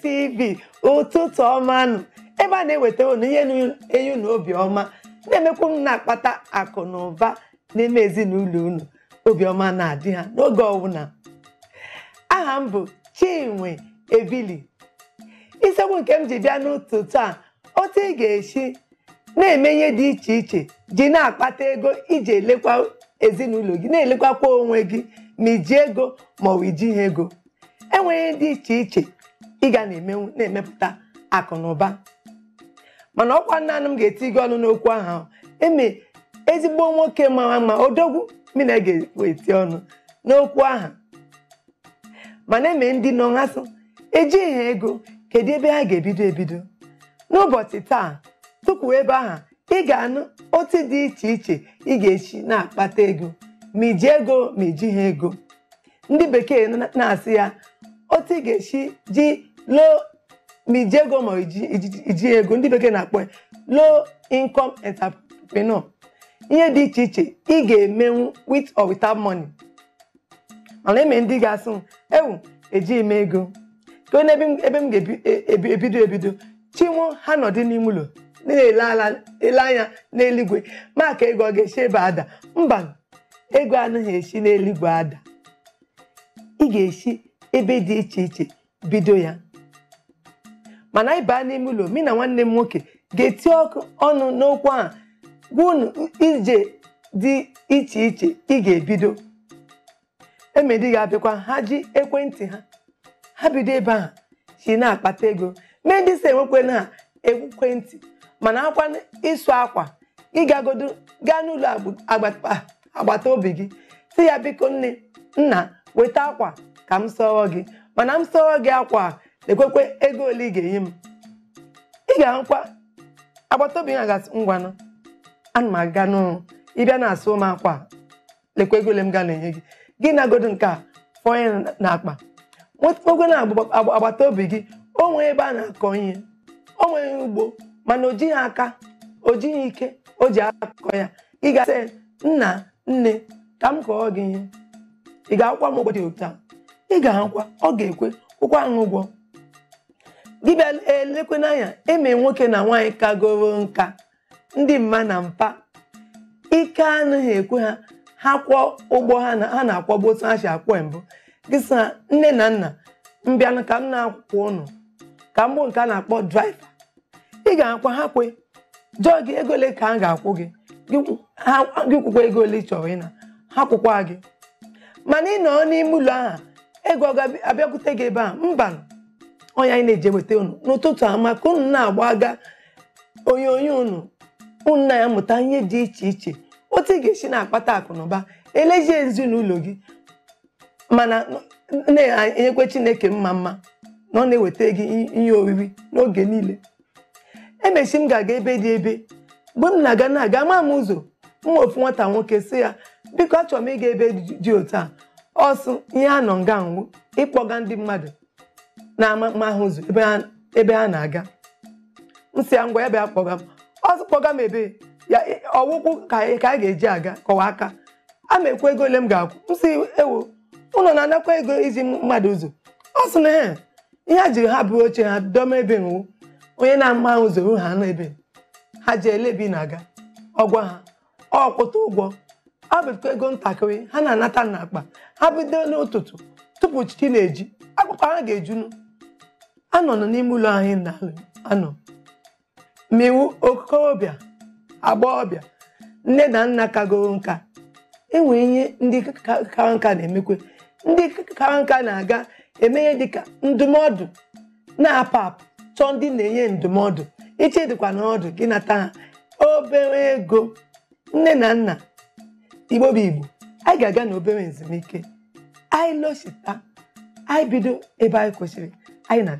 tv ụtụtụ ọma nụ. Ebe a na-eweta unu ihe na-enye unu obiọma na-emekwa unu na-akpata akụ na ụba n'ime ezinụlọ unu. Obiọma na-adị ha n'oge ọbụla aha m bụ chinwe ebili. Isiokwu nke m ji bịa n'ụtụtụ a otu ị ga-esi na-eme ihe dị iche iche ji na-akpata ego iji elekwa ezinụlọ gị na-elekwakwa onwe gị ma iji ego ma ọ bụ ijighị ego. Enweghị dị iche iche ị ga na-emenwu na-emepụta akụ na ụba. Mana ọkwa nna m ga-eti gị ọnụ n'okwu ahụ. Eme ezigbo nwoke mara mma odogwu mina ga-eti ọnụ n'okwu ahụ. Mana eme ndị nọ ha ejighị ha ego kedu ebe ha ga-ebido ebido? N'ụbọchị taa tupu ebe ahụ ị ga-anụ otu dị iche iche ị ga-esi na-akpata ego. Ma iji ego ma ijighị ego. Ndị bekee na-asị ya otu ị ga-esi ji low ma iji ego ma iji ego ndị bekee na-akpọ ya low income entrepreneur. Ihe dị iche iche ị ga-emenwu with or without money. Mana eme ndị ga-asụ ewu ejighị m ego. Ka ebe m ga-ebido ebido chinwo ha nọdụ n'ime ụlọ na-ele anya n'eluigwe maka ego ọ ga-esi ebe ada. Mba ego anaghị esi n'eluigwe ada. Ị ga-esi ebe dị iche iche bido ya. Mana anyị baa n'ime ụlọ mi na nwanne m nwoke ga-eti ọkụ ọnụ n'okwu a gwa ije dị iche iche ị ga-ebido. Emedi ga-abịakwa ha ji ekwentị ha. Ha bido ebe ahụ si na-akpata ego. Mee ndị si enwekwena ha ekwentị mana akwa ịsụ akwa ịgagodo gaa n'ụlọ agbata obi gị. Si ya biko nne nna weta akwa. Ka m sọrọ gị. Mana m sọrọ gị akwa ekwekwe ego ole ị ga-enye m. Ị ga-ahụkwa agbata obi ha gasị ngwanụ ana m aga n'ụlọ ịbịa na-asụ m akwa lekwa ego ole m ga na-enye gị. Gị na-agodo nke a fọnye na akpa nwoke na agbata obi gị o nwee ebe a na-akọ ihe. O nweghị ugbo mana o jighị aka o jighị ike o ji akọ ya. Ị ga-asị nna nne ka m kọọ gị ihe. Ị ga-akwụkwa m ụgwọ dị otu a. ị ga-ahụkwa ọ ga-ekwe ụkwa ahụ ụgwọ. Gị bịa elekwe n'anya eme nwoke na nwaanyị kagoro nka ndị mma na mpa. Ike anaghị ekwe ha ha kwụọ ụgbọ ha na-akwọgbu otu ha si akwọ mbụ. Gị sị ha nne na nna mbịanụ ka m na-akwụkwọ ụnụ ka m bụ nke a na-akpọ draiva ị ga-akwa ha kwe jụọ gị ego ole ka a ga-akwụ gị? Gị kwụkwa ego ole ị chọrọ ịna ha kwụkwa gị. Mana ị nọ n'ime ụlọ ahụ ego ọ ga-abịakwute gị ebe a. Mba. Ọnya anyị na-eje weta unu. N'ụtụtụ a maka unu na-agbaga onyonyo unu unu na ya mụta ihe dị iche iche. Otu ị ga-esi na-akpata akụ ụba elezie ezinụlọ gị. Mana na-enyekwe Chineke mma mma na ọ na-eweta gị ihe oriri n'oge niile. Emechi m ga-aga ebe dị ebe. Mgbe m na-aga na-aga ama m ụzọ. Nwa ofu nwata nwoke si ya biko achọrọ m ịga ebe dị otu a. ọsụ ihe a nọ nga nwụ ịkpọga ndị mmadụ na-ama ha ụzọ ebe ha na-aga. Si ya ngwa ya bịa kpọga m. Ọsụ kpọga m ebe ya ọwụkwụ ka a ga-eji aga kọwa aka. A ma ekwe ego ole m ga-akwụ. Si ewo ụlọ na-anakwa ego iji mmadụ ụzọ. Ọ sị na he ihe a jiri ha bụ oche ha dọma ebe nwu onye na-ama ụzọ ru ha n'ebe ha ji elebi na-aga ọgwa ha ọkwụta ụgwọ ọ bụkwa ego ntakịrị ha na-anata n'akpa ha bido n'ụtụtụ tupu chi na-eji akwụkwọ ha ga-ejunu anọ nọ n'ime ụlọ anyị na-anọ miwu okorobịa agbọghọbịa nne na nna kagoro nka. Enwere ihe ndị kara nka na-emekwe. Ndị kara nka na-aga eme ihe dịka ndụmọdụ na-apụ apụ chọọ ndị na-enye ndụmọdụ. Iche dịkwa n'ọdụ gị nata ha. Obere ego nne na nna igbo bụ igbo. Anyị ga-aga na obere ezumike anyị lọchita anyị bido ebe anyị kwesịrị. Anyị na